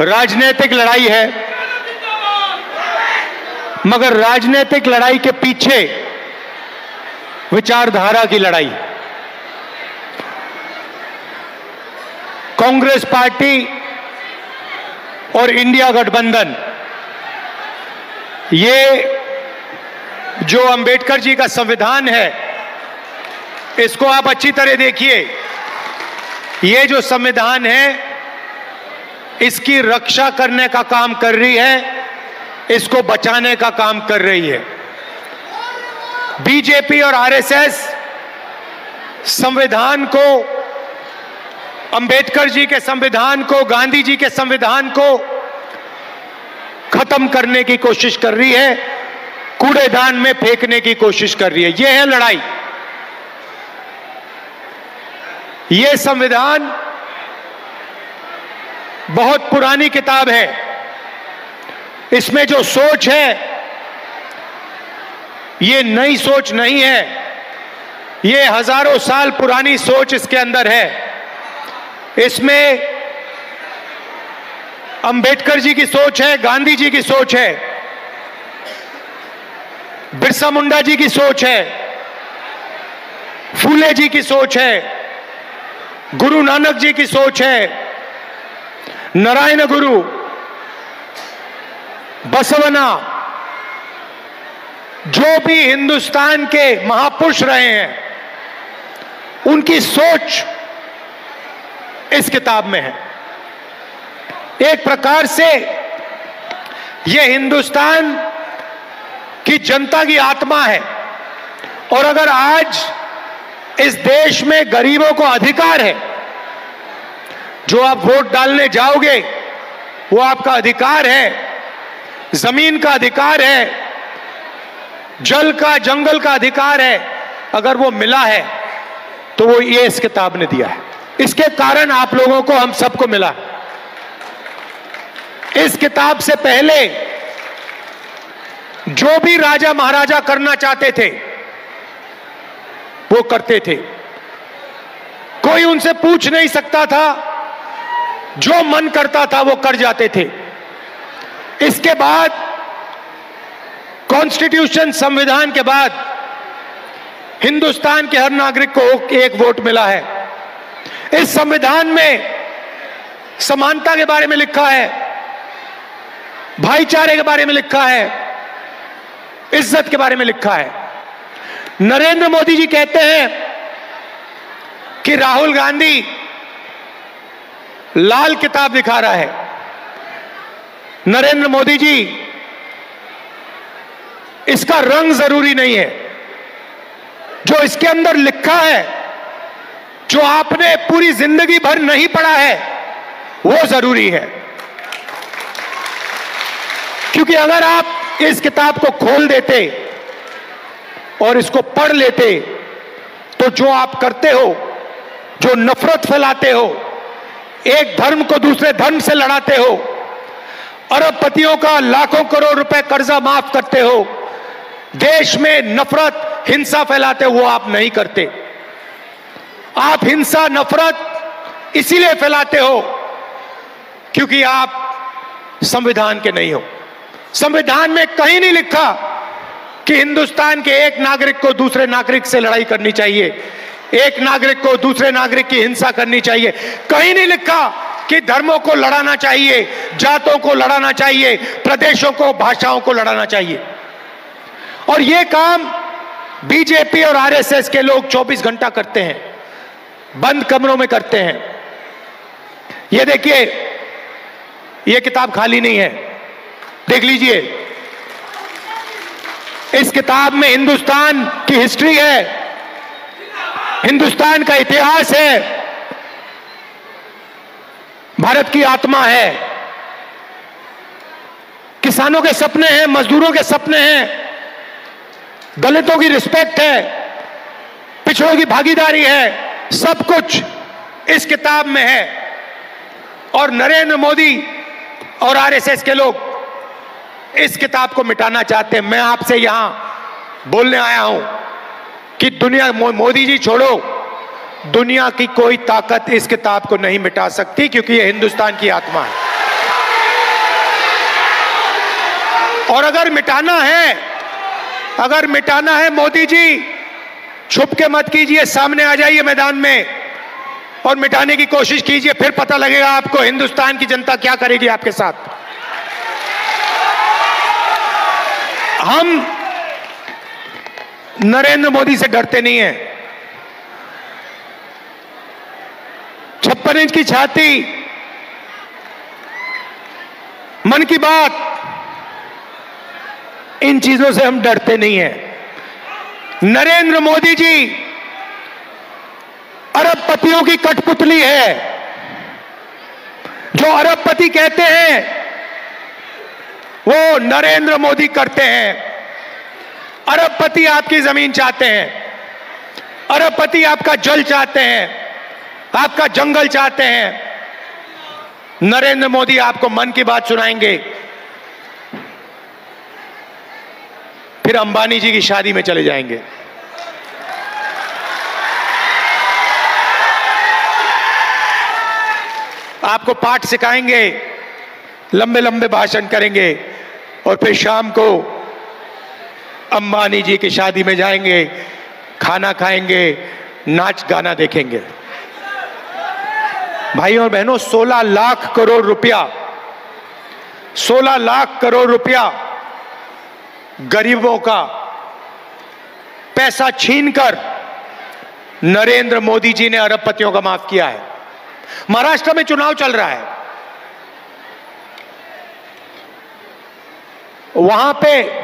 राजनीतिक लड़ाई है, मगर राजनीतिक लड़ाई के पीछे विचारधारा की लड़ाई। कांग्रेस पार्टी और इंडिया गठबंधन, ये जो अंबेडकर जी का संविधान है, इसको आप अच्छी तरह देखिए। ये जो संविधान है इसकी रक्षा करने का काम कर रही है, इसको बचाने का काम कर रही है। बीजेपी और आरएसएस संविधान को, अंबेडकर जी के संविधान को, गांधी जी के संविधान को खत्म करने की कोशिश कर रही है, कूड़ेदान में फेंकने की कोशिश कर रही है। यह है लड़ाई। यह संविधान बहुत पुरानी किताब है। इसमें जो सोच है, ये नई सोच नहीं है। ये हज़ारों साल पुरानी सोच इसके अंदर है। इसमें अंबेडकर जी की सोच है, गांधी जी की सोच है, बिरसा मुंडा जी की सोच है, फूले जी की सोच है, गुरु नानक जी की सोच है नारायण गुरु, बसवना, जो भी हिंदुस्तान के महापुरुष रहे हैं, उनकी सोच इस किताब में है। एक प्रकार से यह हिंदुस्तान की जनता की आत्मा है। और अगर आज इस देश में गरीबों को अधिकार है जो आप वोट डालने जाओगे, वो आपका अधिकार है, ज़मीन का अधिकार है, जल का, जंगल का अधिकार है। अगर वो मिला है तो वो ये इस किताब ने दिया है। इसके कारण आप लोगों को, हम सबको मिला। इस किताब से पहले, जो भी राजा महाराजा करना चाहते थे, वो करते थे। कोई उनसे पूछ नहीं सकता था जो मन करता था वो कर जाते थे। इसके बाद कॉन्स्टिट्यूशन संविधान के बाद, हिंदुस्तान के हर नागरिक को एक वोट मिला है। इस संविधान में समानता के बारे में लिखा है, भाईचारे के बारे में लिखा है, इज़्ज़त के बारे में लिखा है। नरेंद्र मोदी जी कहते हैं कि राहुल गांधी लाल किताब दिखा रहा है। नरेंद्र मोदी जी, इसका रंग ज़रूरी नहीं है। जो इसके अंदर लिखा है, जो आपने पूरी ज़िंदगी भर नहीं पढ़ा है, वो ज़रूरी है। क्योंकि अगर आप इस किताब को खोल देते और इसको पढ़ लेते तो जो आप करते हो, जो नफरत फैलाते हो एक धर्म को दूसरे धर्म से लड़ाते हो अरबपतियों का लाखों करोड़ रुपए कर्जा माफ़ करते हो, देश में नफरत, हिंसा फैलाते वो आप नहीं करते। आप हिंसा, नफरत इसीलिए फैलाते हो क्योंकि आप संविधान के नहीं हो। संविधान में कहीं नहीं लिखा कि हिंदुस्तान के एक नागरिक को दूसरे नागरिक से लड़ाई करनी चाहिए। एक नागरिक को दूसरे नागरिक की हिंसा करनी चाहिए। कहीं नहीं लिखा कि धर्मों को लड़ाना चाहिए, जातों को लड़ाना चाहिए, प्रदेशों को, भाषाओं को लड़ाना चाहिए। और यह काम बीजेपी और आरएसएस के लोग 24 घंटा करते हैं, बंद कमरों में करते हैं। ये देखिए, ये किताब खाली नहीं है। देख लीजिए, इस किताब में हिंदुस्तान की हिस्ट्री है। हिंदुस्तान का इतिहास है। भारत की आत्मा है। किसानों के सपने हैं, मजदूरों के सपने हैं। दलितों की रिस्पेक्ट है। पिछड़ों की भागीदारी है। सब कुछ इस किताब में है। और नरेंद्र मोदी और आरएसएस के लोग इस किताब को मिटाना चाहते हैं। मैं आपसे यहाँ बोलने आया हूँ। कि दुनिया मोदी जी छोड़ो। दुनिया की कोई ताकत इस किताब को नहीं मिटा सकती क्योंकि ये हिंदुस्तान की आत्मा है। और अगर मिटाना है, अगर मिटाना है मोदी जी, छुप के मत कीजिए, सामने आ जाइए मैदान में और मिटाने की कोशिश कीजिए, फिर पता लगेगा आपको हिंदुस्तान की जनता क्या करेगी आपके साथ। हम नरेंद्र मोदी से डरते नहीं है। छप्पन इंच की छाती। मन की बात। इन चीज़ों से हम डरते नहीं है। नरेंद्र मोदी जी, अरबपतियों की कठपुतली है। जो अरबपति कहते हैं, वो नरेंद्र मोदी करते हैं। अरबपति आपकी ज़मीन चाहते हैं। अरबपति आपका जल चाहते हैं। आपका जंगल चाहते हैं। नरेंद्र मोदी आपको मन की बात सुनाएँगे। फिर अंबानी जी की शादी में चले जाएँगे। आपको पाठ सिखाएँगे लंबे लंबे भाषण करेंगे और फिर शाम को अंबानी जी की शादी में जाएँगे, खाना खाएँगे, नाच गाना देखेंगे। भाई और बहनों 16 लाख करोड़ रुपया 16 लाख करोड़ रुपया गरीबों का पैसा छीनकर नरेंद्र मोदी जी ने अरबपतियों का माफ़ किया है। महाराष्ट्र में चुनाव चल रहा है। वहाँ पे